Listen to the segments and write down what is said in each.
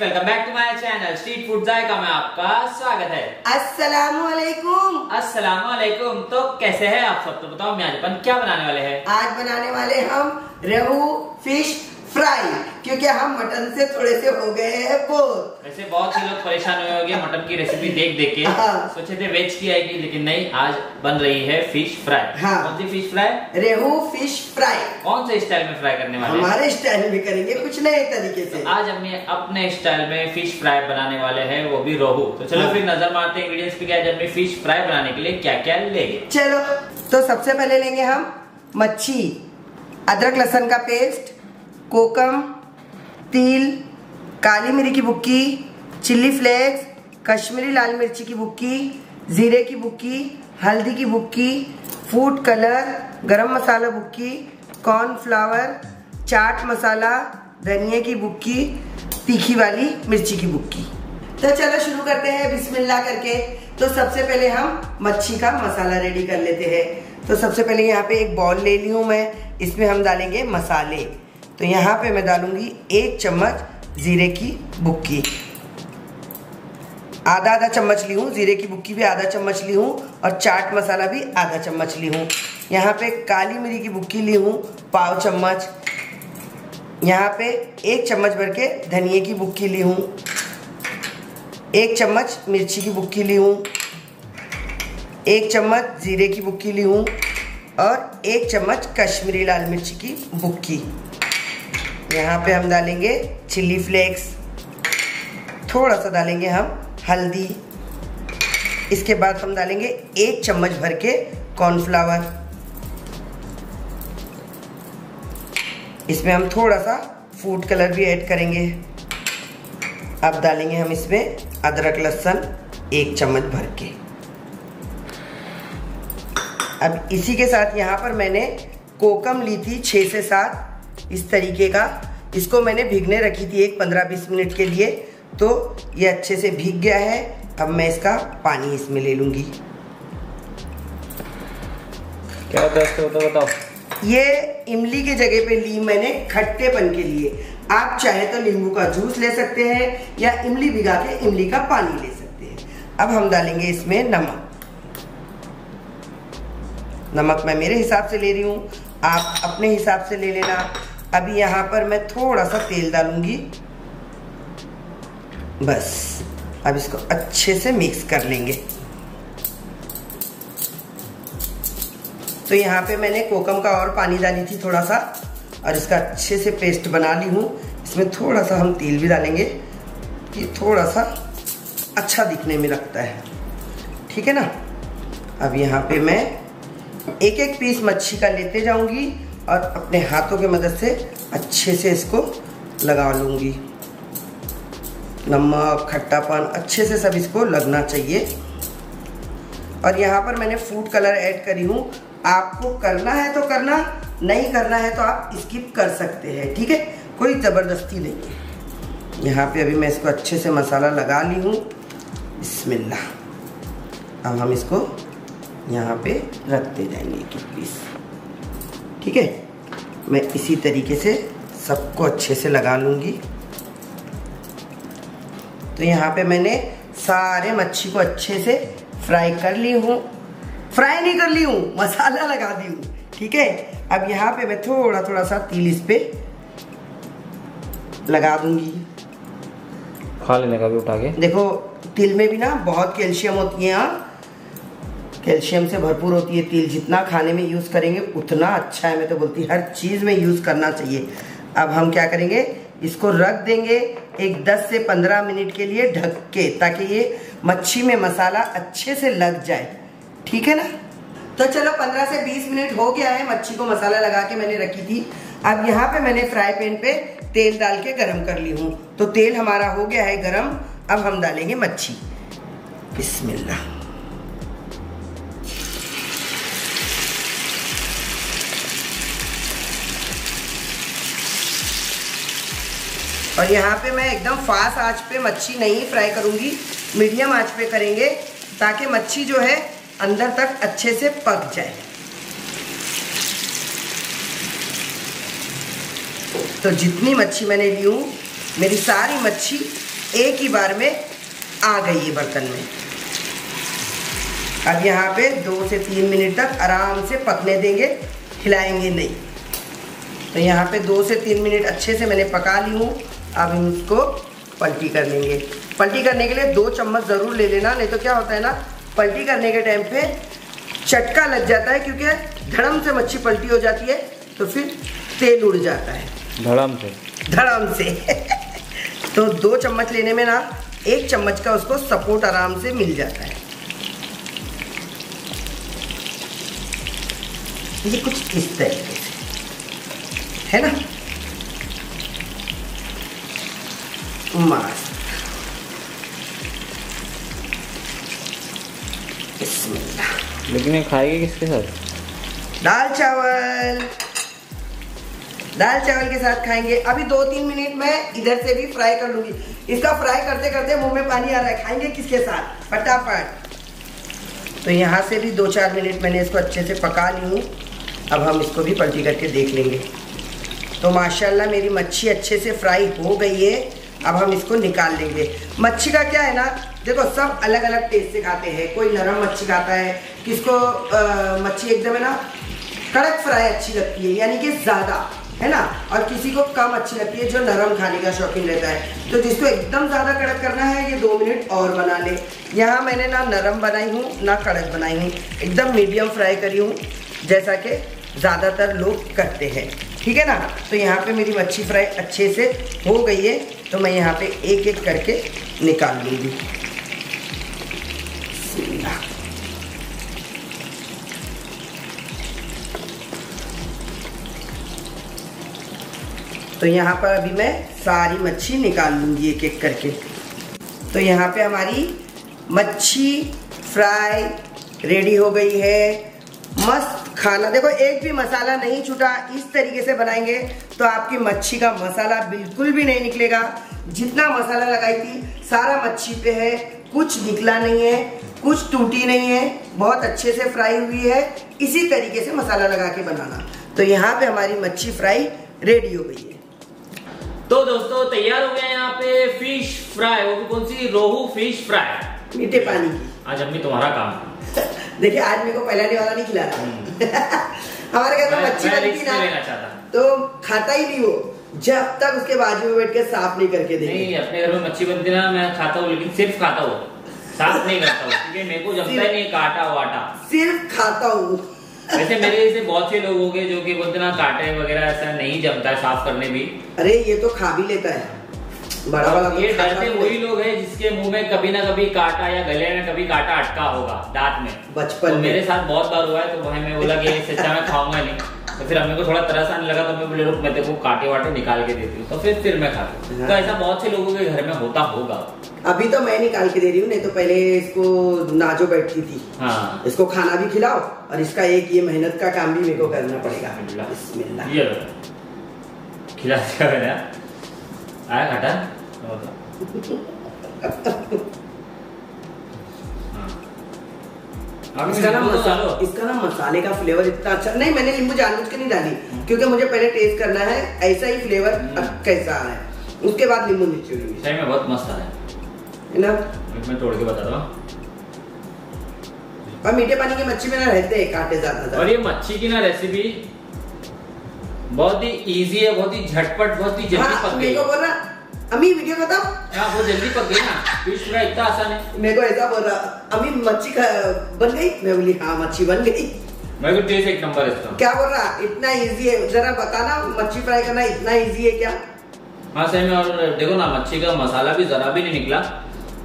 Welcome back to my channel street food Zaika में आपका स्वागत है। अस्सलाम वालेकुम अस्सलाम वालेकुम तो कैसे हैं आप सब? तो बताओ मैं आज अपन क्या बनाने वाले हैं? आज बनाने वाले हम रेहू फ़िश फ्राई क्योंकि हम मटन से थोड़े से हो गए हैं बोर वैसे बहुत से लोग परेशान हुए होंगे मटन की रेसिपी देख देख के। हाँ। सोचे थे वेज की आएगी लेकिन नहीं आज बन रही है फ़िश फ्राई हाँ। कौन सी फ़िश फ्राई रेहू फ़िश फ्राई कौन से स्टाइल में फ्राई करने वाले हमारे स्टाइल में करेंगे कुछ नए तरीके से। आज हमने अपने स्टाइल में फ़िश फ्राई बनाने वाले हैं वो भी रोहू। तो चलो हाँ। फिर नज़र मारते हैं इंग्रेडिएंट्स पे क्या हमने फ़िश फ्राई बनाने के लिए क्या क्या लेंगे। चलो तो सबसे पहले लेंगे हम मच्छी अदरक लहसुन का पेस्ट कोकम तिल, काली मिरी की बुक्की, चिल्ली फ्लेक्स, कश्मीरी लाल मिर्ची की बुक्की, जीरे की बुक्की, हल्दी की बुक्की, फ़ूड कलर, गरम मसाला बुक्की, कॉर्नफ्लावर, चाट मसाला, धनिया की बुक्की, तीखी वाली मिर्ची की बुक्की। तो चलो शुरू करते हैं, बिस्मिल्लाह करके। तो सबसे पहले हम मच्छी का मसाला रेडी कर लेते हैं। तो सबसे पहले यहाँ पे एक बॉल ले ली हूँ मैं। इसमें हम डालेंगे मसाले। तो यहाँ पे मैं डालूँगी एक चम्मच जीरे की बुक्की। आधा आधा चम्मच ली हूँ, जीरे की बुक्की भी आधा चम्मच ली हूँ और चाट मसाला भी आधा चम्मच ली हूँ। यहाँ पे काली मिरी की बुक्की ली हूँ, पाव चम्मच। यहाँ पे एक चम्मच भर के धनिए की बुक्की ली हूँ। एक चम्मच मिर्ची की बुक्की ली हूँ। एक चम्मच जीरे की बुक्की ली हूँ और एक चम्मच कश्मीरी लाल मिर्ची की बुक्की। यहाँ पे हम डालेंगे चिल्ली फ्लेक्स। थोड़ा सा डालेंगे हम हल्दी। इसके बाद हम डालेंगे एक चम्मच भर के कॉर्नफ्लावर इसमें हम थोड़ा सा फ़ूड कलर भी ऐड करेंगे। अब डालेंगे हम इसमें अदरक लहसुन एक चम्मच भर के। अब इसी के साथ यहाँ पर मैंने कोकम ली थी छः से सात। इस तरीके का। इसको मैंने भीगने रखी थी एक पंद्रह बीस मिनट के लिए। तो ये अच्छे से भीग गया है। अब मैं इसका पानी इसमें ले लूँगी। क्या होता है होता बताओ। ये इमली की जगह पे ली मैंने खट्टेपन के लिए। आप चाहे तो नींबू का जूस ले सकते हैं या इमली भिगा के इमली का पानी ले सकते हैं। अब हम डालेंगे इसमें नमक। नमक मैं मेरे हिसाब से ले रही हूँ। आप अपने हिसाब से ले लेना। अभी यहाँ पर मैं थोड़ा सा तेल डालूँगी। बस। अब इसको अच्छे से मिक्स कर लेंगे। तो यहाँ पे मैंने कोकम का और पानी डाली थी थोड़ा सा, और इसका अच्छे से पेस्ट बना ली हूँ। इसमें थोड़ा सा हम तेल भी डालेंगे, कि थोड़ा सा अच्छा दिखने में लगता है। ठीक है ना? अब यहाँ पे मैं एक एक पीस मच्छी का लेते जाऊँगी और अपने हाथों की मदद से अच्छे से इसको लगा लूँगी। नमक, खट्टापन, अच्छे से सब इसको लगना चाहिए। और यहाँ पर मैंने फ़ूड कलर ऐड करी हूँ। आपको करना है तो करना, नहीं करना है तो आप स्किप कर सकते हैं, ठीक है? कोई ज़बरदस्ती नहीं है। यहाँ पे अभी मैं इसको अच्छे से मसाला लगा ली हूँ। बिस्मिल्लाह। अब हम इसको यहाँ पे रखते जाएँगे एक पीस। ठीक है? मैं इसी तरीके से सबको अच्छे से लगा लूँगी। तो यहाँ पे मैंने सारे मच्छी को अच्छे से फ्राई कर ली हूँ। फ्राई नहीं कर ली हूँ मसाला लगा दी हूँ ठीक है? अब यहाँ पे मैं थोड़ा थोड़ा सा तिल इस पे लगा दूँगी। खा लेने का भी उठा के। देखो तिल में भी ना बहुत कैल्शियम होती है हाँ। कैल्शियम से भरपूर होती है, तिल जितना खाने में यूज़ करेंगे, उतना अच्छा है। मैं तो बोलती हर चीज़ में यूज़ करना चाहिए। अब हम क्या करेंगे, इसको रख देंगे एक 10 से 15 मिनट के लिए ढक के, ताकि ये मच्छी में मसाला अच्छे से लग जाए। ठीक है ना? तो चलो 15 से 20 मिनट हो गया है मच्छी को मसाला लगा के मैंने रखी थी। अब यहाँ पे मैंने फ्राई पैन पे तेल डाल के गरम कर ली हूँ। तो तेल हमारा हो गया है गरम, अब हम डालेंगे मच्छी। बिस्मिल्लाह। और यहाँ पे मैं एकदम फास्ट आँच पे मच्छी नहीं फ्राई करूँगी मीडियम आँच पे करेंगे, ताकि मच्छी जो है अंदर तक अच्छे से पक जाए। तो जितनी मच्छी मैंने ली हूँ, मेरी सारी मच्छी एक ही बार में आ गई है बर्तन में। अब यहाँ पे दो से तीन मिनट तक आराम से पकने देंगे, हिलाएँगे नहीं। तो यहाँ पे दो से तीन मिनट अच्छे से मैंने पका ली हूँ। अब इसको पलटी कर लेंगे। पलटी करने के लिए दो चम्मच ज़रूर ले लेना नहीं तो क्या होता है ना पलटी करने के टाइम पे चटका लग जाता है क्योंकि धड़म से मच्छी पलटी हो जाती है तो फिर तेल उड़ जाता है। धड़म से? धड़म से। तो दो चम्मच लेने में ना एक चम्मच का उसको सपोर्ट आराम से मिल जाता है। ये कुछ इस तरीके से। है ना? मस्त लेकिन ये खाएगी किसके साथ? दाल चावल। दाल चावल के साथ खाएँगे। अभी दो तीन मिनट में इधर से भी फ्राई कर लूँगी। इसका फ्राई करते करते मुँह में पानी आ रहा है। खाएँगे किसके साथ? फटाफट। तो यहाँ से भी दो चार मिनट मैंने इसको अच्छे से पका ली हूँ। अब हम इसको भी पलटी करके देख लेंगे। तो माशाल्लाह मेरी मच्छी अच्छे से फ्राई हो गई है। अब हम इसको निकाल लेंगे। मच्छी का क्या है ना, देखो सब अलग अलग टेस्ट से खाते हैं। कोई नरम मच्छी खाता है, किसको मच्छी एकदम है ना, कड़क फ्राई अच्छी लगती है, यानी कि ज़्यादा, है ना? और किसी को कम अच्छी लगती है जो नरम खाने का शौकीन रहता है। तो जिसको एकदम ज़्यादा कड़क करना है, ये दो मिनट और बना ले। यहाँ मैंने ना नरम बनाई हूँ, ना कड़क बनाई हूँ। एकदम मीडियम फ्राई करी हूँ, जैसा कि ज़्यादातर लोग करते हैं। ठीक है ना? तो यहाँ पे मेरी मच्छी फ्राई अच्छे से हो गई है तो मैं यहाँ पे एक एक करके निकाल लूँगी। तो यहाँ पर अभी मैं सारी मच्छी निकाल लूँगी एक एक करके। तो यहाँ पे हमारी मच्छी फ्राई रेडी हो गई है। मस्त खाना। देखो एक भी मसाला नहीं छूटा इस तरीके से बनाएँगे तो आपकी मच्छी का मसाला बिल्कुल भी नहीं निकलेगा। जितना मसाला लगाई थी सारा मच्छी पे है कुछ निकला नहीं है कुछ टूटी नहीं है बहुत अच्छे से फ्राई हुई है। इसी तरीके से मसाला लगा के बनाना। तो यहाँ पे हमारी मच्छी फ्राई रेडी हो गई है। तो दोस्तों तैयार हो गया यहाँ पे फ़िश फ्राई। वो कौन सी? रोहू फ़िश फ्राई। मीठे पानी की। आज अम्मी तुम्हारा काम देखिए आज मेरे को पहले वाला नहीं खिला रहा हमारे घर में मच्छी बनती ना तो खाता ही नहीं वो। जब तक उसके बाजू में बैठ के साफ़ नहीं करके नहीं अपने घर में मच्छी बनती ना मैं खाता हूँ लेकिन सिर्फ़ खाता हूँ। साफ़ नहीं करता हूँ क्योंकि मेरे को जमता ही नहीं काटा वाटा सिर्फ़ खाता हूँ। वैसे मेरे जैसे बहुत से लोग हो गए जो कि बोलते ना काटे वगैरह ऐसा नहीं जमता है साफ़ करने भी। अरे ये तो खा भी लेता है। बड़ा वाला ये डरते वही लोग हैं जिसके मुँह में कभी ना कभी कांटा या गले में कभी कांटा अटका होगा दांत में। बचपन तो में। मेरे साथ बहुत बार हुआ है तो भाई मैं बोला कि इससे अच्छा मैं खाऊँगा नहीं। तो फिर हमें को थोड़ा तरस आने लगा तो मैं बोले रुक मैं को कांटे वाटे निकाल के देती हूँ। तो फिर फिर मैं खाता हूँ हाँ। तो ऐसा बहुत से लोगों के घर में होता होगा। अभी तो मैं निकाल के दे रही हूँ नहीं तो पहले इसको नाजो बैठती थी। हाँ। इसको खाना भी खिलाओ और इसका एक ये मेहनत का काम भी मेरे को करना पड़ेगा। ये खिला दिया मैंने आया हाँ। इसका ना नींबू मसा, डालो। इसका ना मसाले का फ्लेवर इतना अच्छा नहीं मैंने नींबू जानबूझ के नहीं डाली क्योंकि मुझे पहले टेस्ट करना है ऐसा ही फ्लेवर हम्म। कैसा है। उसके बाद नींबू निचोड़ूँगी सही में बहुत मस्त है। है ना? मैं तोड़ के बताता हूँ और मीठे पानी की मच्छी में ना रहते हैं कांटे ज़्यादा और ये मच्छी की ना रेसिपी बहुत ही इजी है बहुत ही झटपट बहुत ही जल्दी हाँ पक गई को बोल रहा अम्मी वीडियो बताओ। हाँ वो जल्दी पक गई ना। फ़िश फ्राई इतना आसान। है मेरे को ऐसा बोल रहा अम्मी मच्छी बन गई? मैं बोली हाँ मच्छी बन गई। मेरे को टेस्ट एक नंबर है इसका। क्या बोल रहा इतना इजी है? जरा बताना मच्छी फ्राई करना इतना इजी है क्या? हाँ सही में और देखो ना मच्छी का मसाला भी जरा भी नहीं निकला।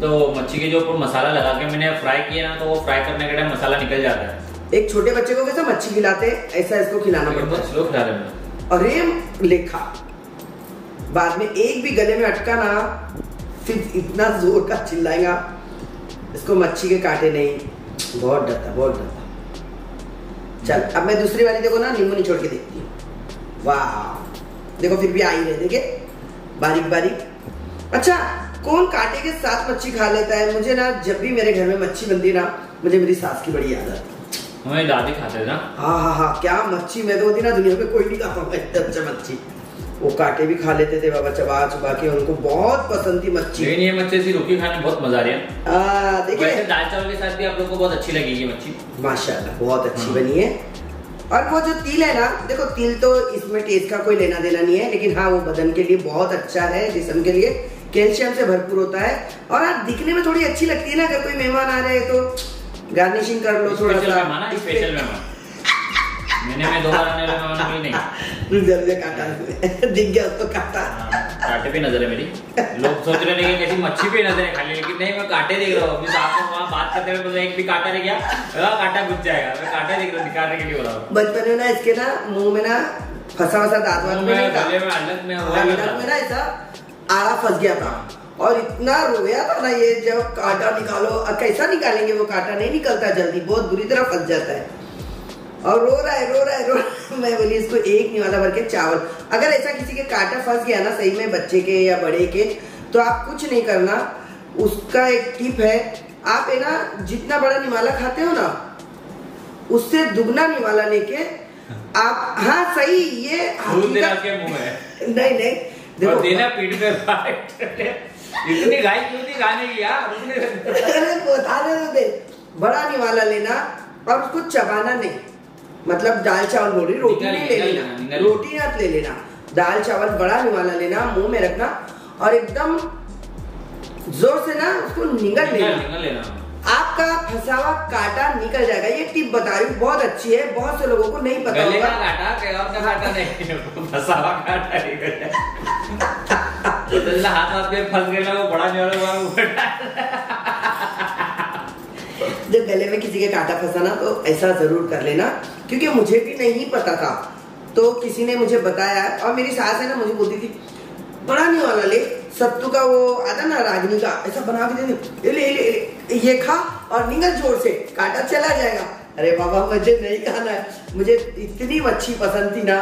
तो मच्छी के जो ऊपर मसाला लगा के मैंने फ्राई किया ना तो वो फ्राई करने के टाइम मसाला निकल जाता है। एक छोटे बच्चे को कैसे मच्छी खिलाते हैं, ऐसा इसको खिलाना पड़ता बहुत है स्लो खिला रहे हैं। अरे लेखा। बाद में एक भी गले में अटका ना, फिर इतना ज़ोर का चिल्लाएगा, इसको मच्छी के काटे नहीं। बहुत डरता बहुत डरता। चल, अब मैं दूसरी वाली देखो ना, नींबू निचोड़ के देखती हूँ। वाह। देखो, फिर भी आई ही रहे, देखे? बारीक बारीक। अच्छा कौन कांटे के साथ मच्छी खा लेता है? मुझे ना, जब भी मेरे घर में मच्छी बनती ना, मुझे मेरी सास की बड़ी याद आती हमें दादी खाते थे ना। हाँ हाँ हाँ क्या मच्छी मैं तो होती ना दुनिया में कोई नहीं खाता अच्छा मच्छी। वो कांटे भी खा लेते थे बाबा चबा चबा के उनको बहुत पसंद थी मच्छी। लेकिन ये मच्छी ऐसी रुकी खाने में बहुत मज़ा आ रही है। देखिए। दाल चावल के साथ भी आप लोग को बहुत अच्छी लगेगी मच्छी। माशाल्लाह बहुत अच्छी हाँ। बनी है। और वो जो तिल है ना देखो तिल तो इसमें टेस्ट का कोई लेना देना नहीं है लेकिन हाँ वो बदन के लिए बहुत अच्छा है जिसम के लिए। कैल्शियम से भरपूर होता है। और हाँ दिखने में थोड़ी अच्छी लगती है ना अगर कोई मेहमान आ रहे हैं तो। गार्निशिंग कर लो थोड़ा सा। स्पेशल मेहमान। महीने में दो बार आने वाले मेहमान नहीं। रुक जा, रुक काटा। दिख गया उसको काटा। हाँ, कांटे पे नज़र है मेरी। लोग सोच रहे हैं कि कैसी मच्छी पे नज़र है खाली लेकिन नहीं मैं कांटे देख रहा हूँ। अभी साहब को वहाँ बात करते हुए एक भी कांटा दिख गया। कांटा घुस जाएगा। मैं कांटा देख रहा हूँ दिखाने के लिए बोला हूँ। बचपन में ना इसके ना मुँह में ना फंसा फंसा दांत में में, में, हाँ। में ना ऐसा आड़ा फंस गया था। और इतना रोया था ना ये जब कांटा निकालो कैसा निकालेंगे वो कांटा? नहीं निकलता जल्दी बहुत बुरी तरह फंस जाता है। और रो रहा है रो रहा है रो रहा है। मैं बोली इसको एक निवाला भर के चावल। अगर ऐसा किसी के कांटा फंस गया ना सही में बच्चे के या बड़े के तो आप कुछ नहीं करना। उसका एक टिप है आप है ना जितना बड़ा निवाला खाते हो ना उससे दुगना निवाला लेके आप हाँ सही ये देना के मुँह में। नहीं नहीं देखो। देना पीठ पे फाइट इतनी गाय क्यों थी गाने की यार? बताने तो दे बड़ा निवाला लेना और उसको चबाना नहीं। मतलब दाल चावल रोटी निगल- नहीं ले लेना। रोटी मत ले लेना। दाल चावल बड़ा निवाला लेना मुँह में रखना और एकदम ज़ोर से ना उसको निगल लेना। आपका फंसा हुआ कांटा निकल जाएगा। ये टिप बता रही हूँ बहुत अच्छी है। बहुत से लोगों को नहीं पता होगा। काटा कहीं काटा नहीं फंसा हुआ काटा निकल जाए हाथ हाथ में फंस गया वो बड़ा नहीं हुआ जब गले में किसी के कांटा फंसा ना तो ऐसा ज़रूर कर लेना क्योंकि मुझे भी नहीं पता था। तो किसी ने मुझे बताया और मेरी सास है ना मुझे बोलती थी बड़ा नहीं वाला ले सत्तू का वो आता ना रागनी का ऐसा बना के दे, ले ले ले ये खा और निगल ज़ोर से कांटा चला जाएगा। अरे बाबा मुझे नहीं खाना है। मुझे इतनी मच्छी पसंद थी ना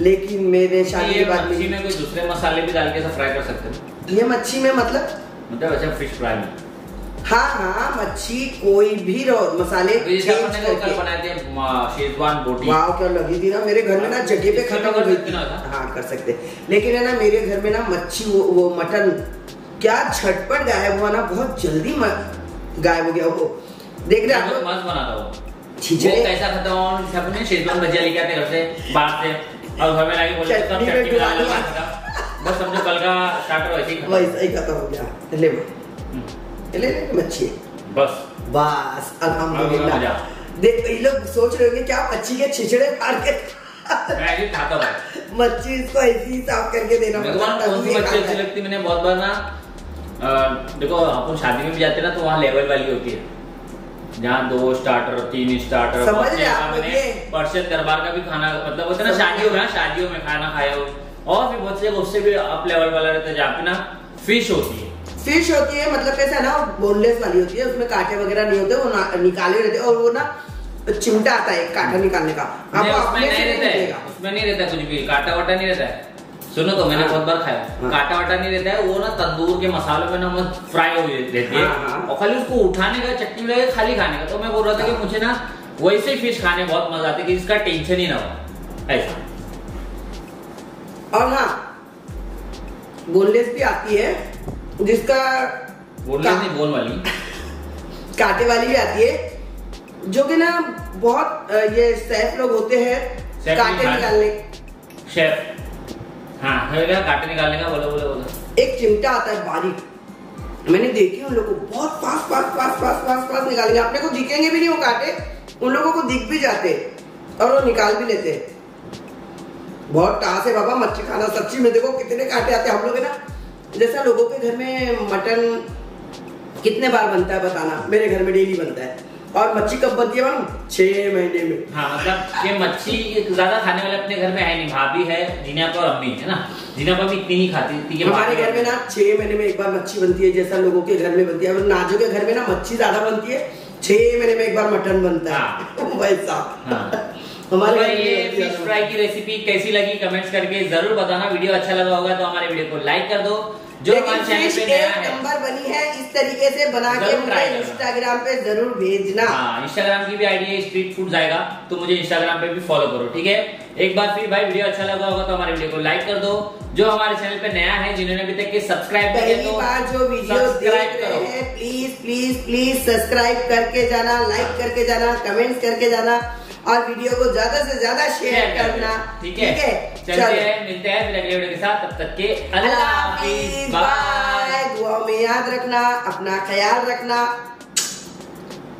लेकिन मेरे शादी के बाद मच्छी में कोई दूसरे मसाले भी डाल के ऐसा फ्राई कर सकते हो? ये मच्छी में मतलब? मतलब ऐसा फ़िश फ्राई में? हाँ हाँ मच्छी कोई भी रहो मसाले थे म, शेजवान बोटी। वाव क्या लगी थी ना? मेरे घर में ना जगह पे खत्म कर हो गई थी। हाँ कर सकते। लेकिन है ना मेरे घर में ना मच्छी वो, वो मटन क्या झटपट गायब हुआ ना बहुत जल्दी गायब हो गया। वो देख रहे आप मस्त बनाता वो। वो कैसा खत्म शेजवान भजिया लेके आते घर से बाहर से। और घर में लाके बोलते कब चटनी बना डुबा बस समझो कल का स्टार्टर वैसे ही वैसा ही खत्म हो गया ले ले। ले मच्छी। बस। बस अल्हम्दुलिल्लाह। देख ये लोग सोच रहे होंगे क्या मच्छी के छिछड़े फाड़ के मैं खाता हूँ। मच्छी इसको ऐसे ही साफ़ करके देना मच्छी अच्छी लगती मैंने बहुत बार ना देखो अपन शादी में भी जाते ना तो वहाँ लेवल वाली होती है। जहाँ दो स्टार्टर तीन स्टार्टर समझ रहे? पर्शियन दरबार का भी खाना मतलब होता है ना शादियों में ना शादियों में खाना खाया हो और भी बहुत से उससे भी अप लेवल वाला रहता है जहाँ पे ना फ़िश होती है। फ़िश होती है मतलब कैसा है ना बोनलेस वाली होती है उसमें कांटे वगैरह नहीं होते वो निकाले रहते और वो ना चिमटा आता है कांटा निकालने का। आपको उसमें अपने नहीं रहता है उसमें नहीं रहता कुछ भी कांटा वाटा नहीं रहता है। सुनो तो मैंने हाँ। बहुत बार खाया हाँ। काटा वाटा नहीं रहता है वो ना तंदूर के मसालों में ना मस्त फ्राई हो रहती है। हाँ, हाँ। और खाली उसको उठाने का चटनी लगे खाली खाने का तो मैं बोल रहा था कि मुझे ना वैसे फ़िश खाने बहुत मज़ा आती है कि इसका टेंशन ही ना हो। ऐसा। और हाँ बोनलेस भी आती है जिसका का- नहीं बोल वाली। कांटे वाली भी आती है जो कि ना बहुत ये सैफ लोग होते हैं कांटे निकालने। शेफ हाँ काटे निकालने का बोलो बोलो बोलो। एक चिमटा आता है बारीक। मैंने देखे उन लोगों को बहुत fast fast fast fast fast fast निकालेंगे। अपने को दिखेंगे भी नहीं वो कांटे। उन लोगों को दिख भी जाते और वो निकाल भी लेते। बहुत टास है बाबा मच्छी खाना सच्ची में देखो कितने कांटे आते हैं हम लोग है ना? जैसा लोगों के घर में मटन कितने बार बनता है बताना मेरे घर में डेली बनता है। और मच्छी कब बनती है मालूम? छह महीने में। हाँ मतलब ये मच्छी ज़्यादा खाने वाले अपने घर में है नहीं भाभी है जीना पर अम्मी है ना? जीना पर भी इतनी ही खाती हमारे घर में ना छह महीने में एक बार मच्छी बनती है जैसा लोगों के घर में बनती है। और नाजो के घर में ना मच्छी ज़्यादा बनती है छह महीने में एक बार मटन बनता है। वैसा हाँ। हमारे तो ये फ़िश फ्राई की रेसिपी कैसी लगी? कमेंट्स करके ज़रूर बताना। वीडियो अच्छा लगा होगा तो हमारे वीडियो को लाइक कर दो। लेकिन फ़िश एक नंबर बनी है इस तरीके से बना के मुझे इंस्टाग्राम पे ज़रूर भेजना। हाँ इंस्टाग्राम की भी आईडी है स्ट्रीट फ़ूड आएगा तो मुझे इंस्टाग्राम पे भी फॉलो करो ठीक है? एक बार फिर भाई वीडियो अच्छा लगा होगा तो हमारे वीडियो को लाइक कर दो। जो हमारे चैनल पे नया है जिन्होंने अभी तक के सब्सक्राइब पहली तो बार जो वीडियो देख रहे हैं प्लीज़ प्लीज़ प्लीज़ सब्सक्राइब करके जाना लाइक करके जाना कमेंट्स करके जाना। और वीडियो को ज़्यादा से ज़्यादा शेयर करना। ठीक है? चलते हैं? मिलते हैं फिर अगले वीडियो के साथ। तब तक के अल्लाह हाफिज। बाय दुआ में याद रखना अपना ख्याल रखना।